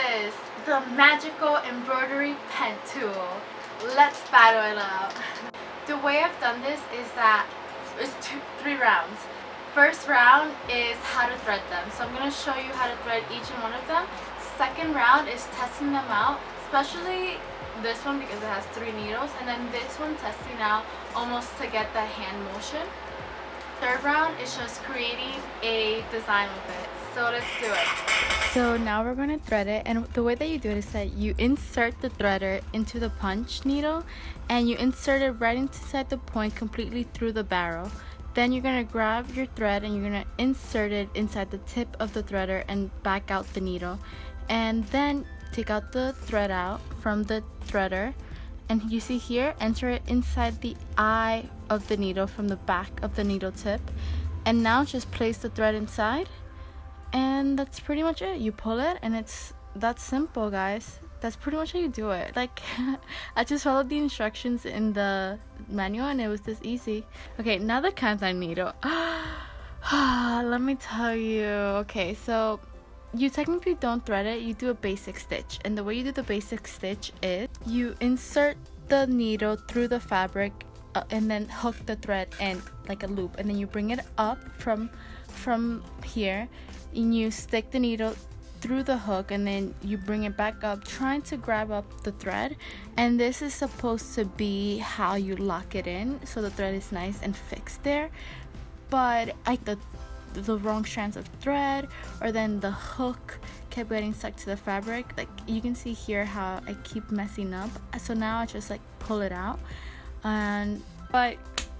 versus the magical embroidery pen tool. Let's battle it out. The way I've done this is that it's two, three rounds. First round is how to thread them. So I'm going to show you how to thread each and one of them. Second round is testing them out, especially this one because it has three needles and then this one testing out almost to get the hand motion third round is just creating a design with it so let's do it. So now we're going to thread it and the way that you do it is that you insert the threader into the punch needle and you insert it right inside the point completely through the barrel. Then you're going to grab your thread and you're going to insert it inside the tip of the threader and back out the needle. And then take out the thread out from the threader and you see here enter it inside the eye of the needle from the back of the needle tip. And now just place the thread inside and that's pretty much it. You pull it and it's that simple guys. That's pretty much how you do it. Like i just followed the instructions in the manual and it was this easy. Okay now the kantan needle let me tell you. Okay so you technically don't thread it, you do a basic stitch. And the way you do the basic stitch is you insert the needle through the fabric uh, and then hook the thread in like a loop and then you bring it up from from here and you stick the needle through the hook and then you bring it back up trying to grab up the thread. And this is supposed to be how you lock it in so the thread is nice and fixed there. But I the the wrong strands of thread or then the hook kept getting stuck to the fabric. Like you can see here how I keep messing up. So now I just like pull it out. And but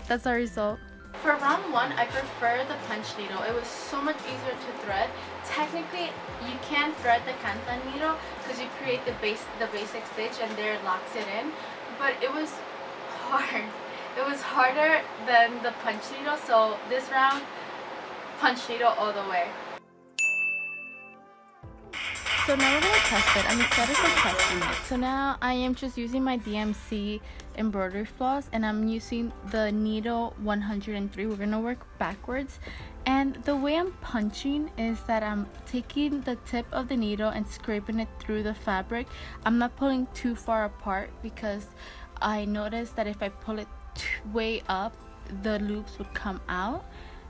that's our result for round one I prefer the punch needle. It was so much easier to thread. Technically you can thread the kantan needle because you create the base the basic stitch and there it locks it in. But it was hard. It was harder than the punch needle. So this round punch needle all the way. So now we're gonna test it. I'm excited for testing it. So now I am just using my DMC embroidery floss and I'm using the needle 103. We're gonna work backwards. And the way I'm punching is that I'm taking the tip of the needle and scraping it through the fabric. I'm not pulling too far apart because I noticed that if I pull it way up, the loops would come out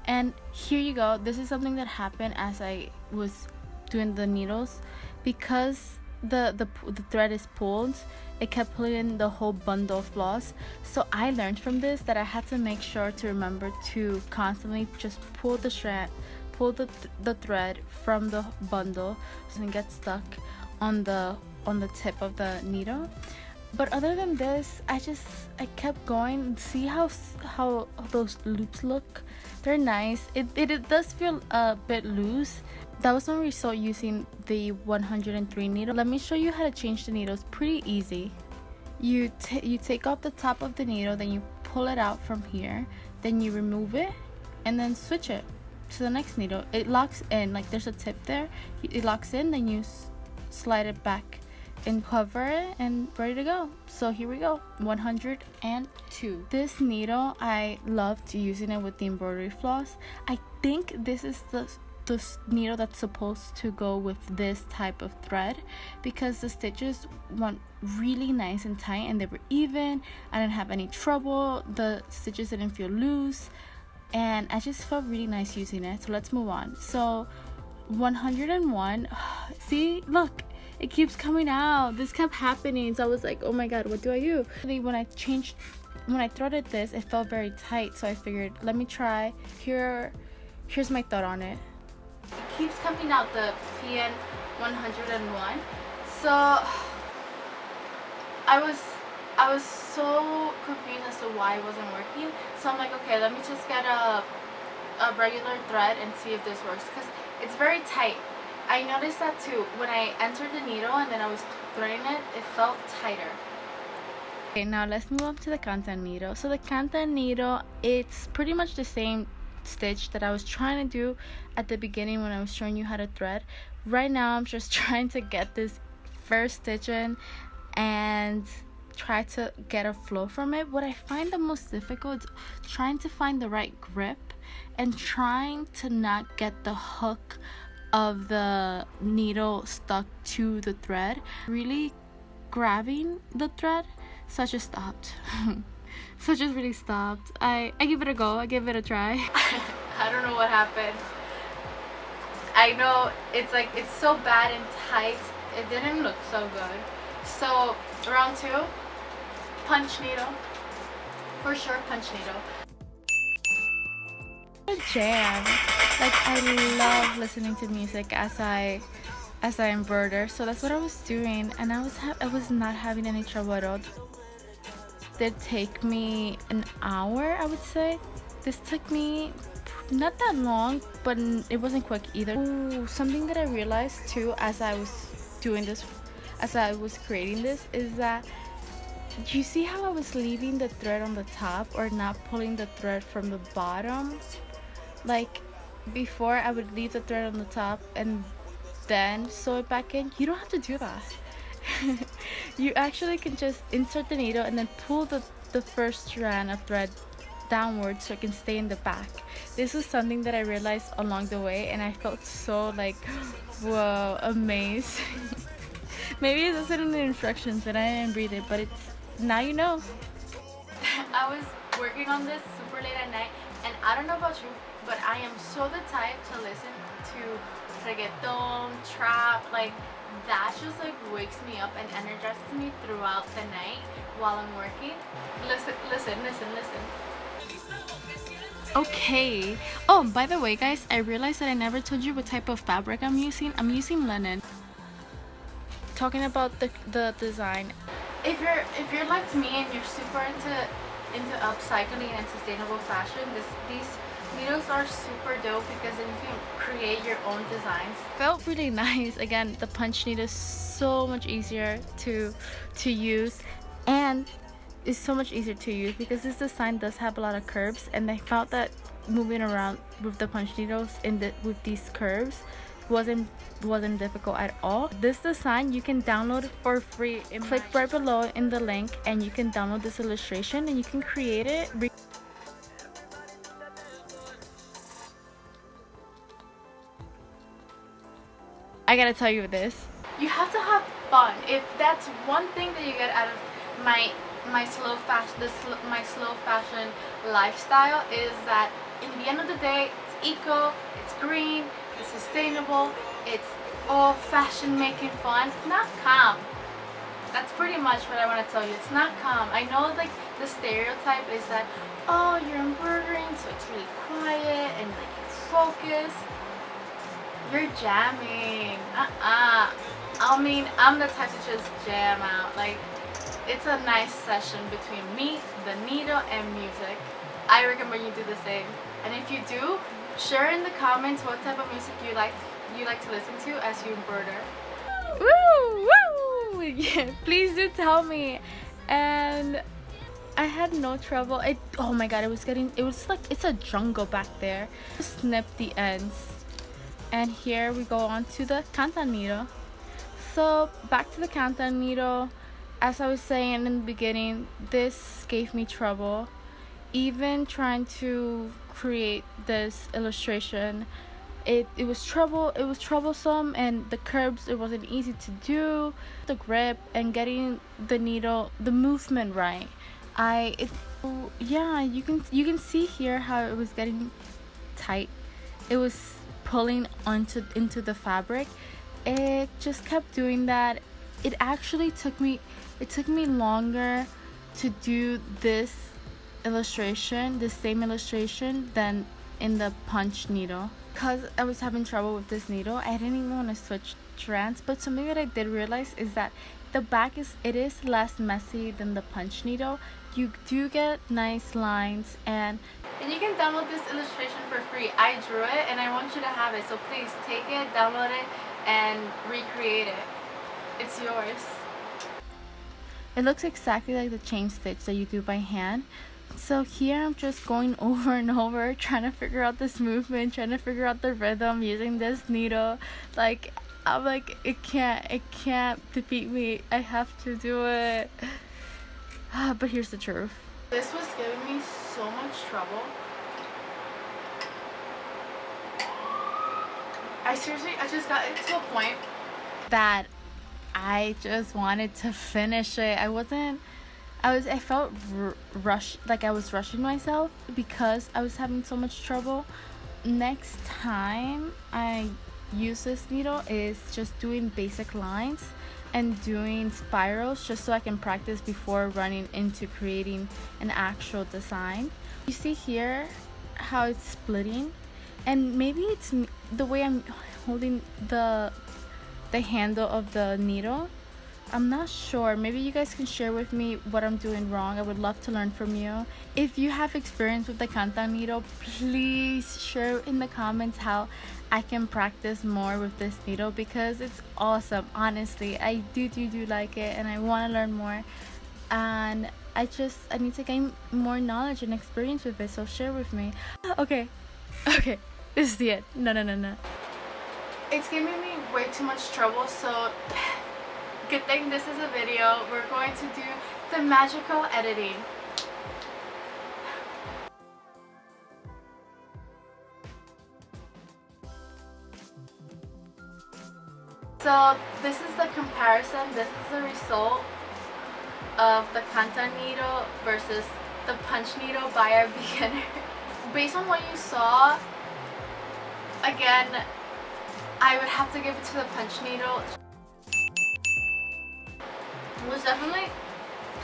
and here you go this is something that happened as i was doing the needles because the the, the thread is pulled it kept pulling the whole bundle of floss. So i learned from this that i had to make sure to remember to constantly just pull the strand pull the, the thread from the bundle so it gets stuck on the on the tip of the needle. But other than this i just i kept going. See how how those loops look? They're nice. It, it, it does feel a bit loose that was my result using the 103 needle. Let me show you how to change the needles pretty easy. You you take off the top of the needle then you pull it out from here then you remove it and then switch it to the next needle. It locks in like there's a tip there. It locks in then you slide it back and cover it and ready to go. So here we go 102 this needle i loved using it with the embroidery floss. I think this is the the needle that's supposed to go with this type of thread because the stitches went really nice and tight and they were even. I didn't have any trouble. The stitches didn't feel loose. And i just felt really nice using it. So let's move on. So 101 see look it keeps coming out. This kept happening. So i was like oh my god what do i do? When i changed when i threaded this it felt very tight. So i figured let me try. Here here's my thought on it it keeps coming out the pn 101 so i was i was so confused as to why it wasn't working so i'm like okay let me just get a a regular thread and see if this works because it's very tight I noticed that too. When I entered the needle and then I was threading it, it felt tighter. Okay, now let's move on to the kantan needle. So the kantan needle, it's pretty much the same stitch that I was trying to do at the beginning when I was showing you how to thread. Right now, I'm just trying to get this first stitch in and try to get a flow from it. What I find the most difficult is trying to find the right grip and trying to not get the hook of the needle stuck to the thread. Really grabbing the thread, so I just stopped. so I just really stopped. I, I give it a go, I give it a try. I don't know what happened. I know it's like it's so bad and tight. It didn't look so good. So round two, punch needle. For sure, punch needle. Jam. Like I love listening to music as I as I embroider. So that's what I was doing, and I was I was not having any trouble at all. Did take me an hour, I would say. This took me not that long, but it wasn't quick either. Ooh, something that I realized too as I was doing this, as I was creating this, is that you see how I was leaving the thread on the top or not pulling the thread from the bottom? Like before, I would leave the thread on the top and then sew it back in. You don't have to do that. you actually can just insert the needle and then pull the, the first strand of thread downward so it can stay in the back. This was something that I realized along the way and I felt so like, whoa, amazed. Maybe it wasn't in the instructions and I didn't read it, but it's now you know. I was working on this super late at night and I don't know about you, but I am so the type to listen to reggaeton, trap, like that just like wakes me up and energizes me throughout the night while I'm working. Listen, listen, listen, listen. Okay. Oh, by the way, guys, I realized that I never told you what type of fabric I'm using. I'm using linen. Talking about the the design. If you're if you're like me and you're super into into upcycling and sustainable fashion, this these needles are super dope because then you can create your own designs. Felt really nice. Again, the punch needle is so much easier to to use. And it's so much easier to use because this design does have a lot of curves. And I felt that moving around with the punch needles in the with these curves wasn't wasn't difficult at all. This design you can download for free. Click right below in the link and you can download this illustration and you can create it I gotta tell you this you have to have fun if that's one thing that you get out of my my slow fashion, this my slow fashion lifestyle is that in the end of the day, it's eco, it's green, it's sustainable, it's all fashion making fun. It's not calm. That's pretty much what I want to tell you. It's not calm. I know like the stereotype is that oh you're embroidering so it's really quiet and like you focus. You're jamming. Uh-uh. I mean, I'm the type to just jam out. Like it's a nice session between me, the needle, and music. I recommend you do the same. And if you do, share in the comments what type of music you like you like to listen to as you embroider. Woo! Woo! Yeah, please do tell me. And I had no trouble. It oh my god, it was getting it was like it's a jungle back there. Snip the ends. And here we go on to the needle. So back to the needle as I was saying in the beginning, this gave me trouble. Even trying to create this illustration, it, it was trouble it was troublesome and the curves it wasn't easy to do the grip and getting the needle the movement right i it yeah you can you can see here how it was getting tight it was pulling onto into the fabric it just kept doing that. It actually took me it took me longer to do this illustration the same illustration than in the punch needle. Because I was having trouble with this needle I didn't even want to switch strands but something that I did realize is that the back is it is less messy than the punch needle you do get nice lines and and you can download this illustration for free I drew it and I want you to have it so please take it download it and recreate it it's yours it looks exactly like the chain stitch that you do by hand. So here I'm just going over and over trying to figure out this movement, trying to figure out the rhythm using this needle. Like I'm like it can't it can't defeat me. I have to do it. but here's the truth. This was giving me so much trouble. I seriously, I just got it to a point that I just wanted to finish it. I wasn't. I was. I felt r- rushed, like I was rushing myself because I was having so much trouble. Next time I use this needle is just doing basic lines and doing spirals just so I can practice before running into creating an actual design. You see here how it's splitting and maybe it's the way I'm holding the the handle of the needle I'm not sure. Maybe you guys can share with me what I'm doing wrong. I would love to learn from you. If you have experience with the Kantan needle, please share in the comments how I can practice more with this needle because it's awesome. Honestly, I do do do like it and I want to learn more. And I just I need to gain more knowledge and experience with it. So share with me. Okay. Okay. This is the end. No, no, no, no. It's giving me way too much trouble, so good thing this is a video. We're going to do the magical editing. So this is the comparison, this is the result of the Kantan needle versus the punch needle by our beginner. Based on what you saw, again, I would have to give it to the punch needle was definitely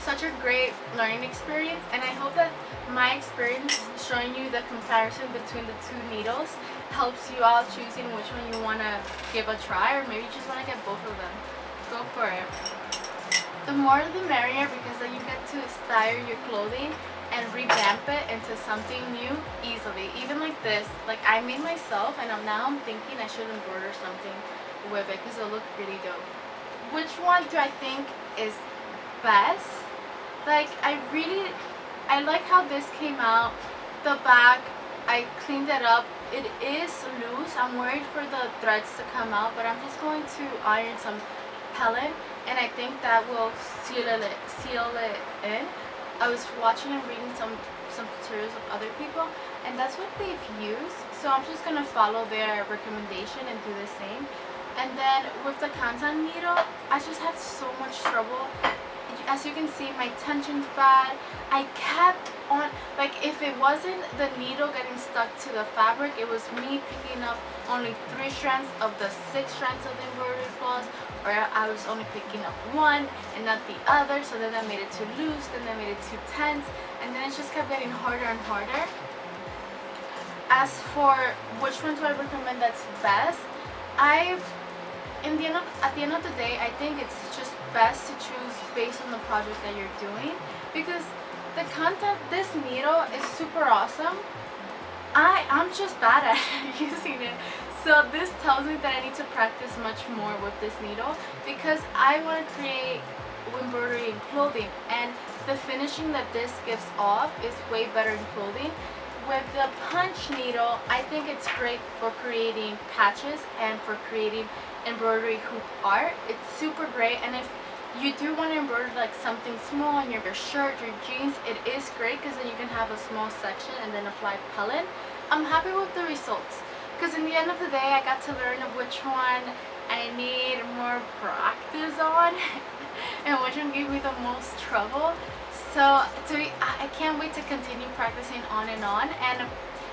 such a great learning experience and I hope that my experience showing you the comparison between the two needles helps you out choosing which one you want to give a try or maybe you just want to get both of them. Go for it. The more the merrier because then you get to style your clothing and revamp it into something new easily. Even like this, like I made myself and now I'm thinking I should embroider something with it because it'll look really dope which one do I think is best? Like, I really, I like how this came out. The back, I cleaned it up. It is loose. I'm worried for the threads to come out, but I'm just going to iron some Pellon, and I think that will seal it, seal it in. I was watching and reading some some tutorials of other people and that's what they've used so I'm just gonna follow their recommendation and do the same and then with the Kantan needle, I just had so much trouble. As you can see, my tension's bad. I kept on, like if it wasn't the needle getting stuck to the fabric, it was me picking up only three strands of the six strands of the embroidery floss, or I was only picking up one and not the other, so then I made it too loose, then I made it too tense, and then it just kept getting harder and harder. As for which one do I recommend that's best, I've in the end of, at the end of the day, I think it's just best to choose based on the project that you're doing because the Kantan, this needle is super awesome. I, I'm just bad at using it. So this tells me that I need to practice much more with this needle because I want to create embroidery in clothing and the finishing that this gives off is way better in clothing with the punch needle, I think it's great for creating patches and for creating embroidery hoop art. It's super great and if you do want to embroider like something small on your shirt, your jeans, it is great because then you can have a small section and then apply Pellon. I'm happy with the results because in the end of the day I got to learn which one I need more practice on and which one gave me the most trouble so to, I can't wait to continue practicing on and on. And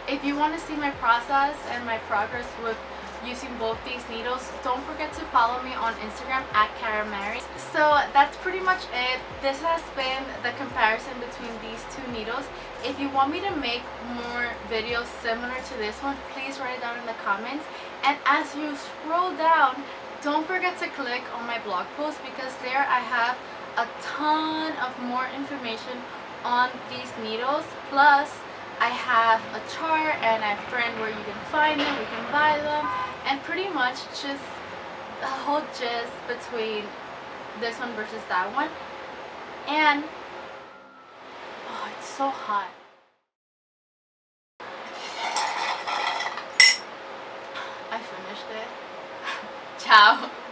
if you want to see my process and my progress with using both these needles don't forget to follow me on instagram at kaaramary so that's pretty much it. This has been the comparison between these two needles. If you want me to make more videos similar to this one please write it down in the comments. And as you scroll down don't forget to click on my blog post because there i have a ton of more information on these needles. Plus I have a chart and I have friend where you can find them, you can buy them. And pretty much just the whole gist between this one versus that one. And oh it's so hot. I finished it. Ciao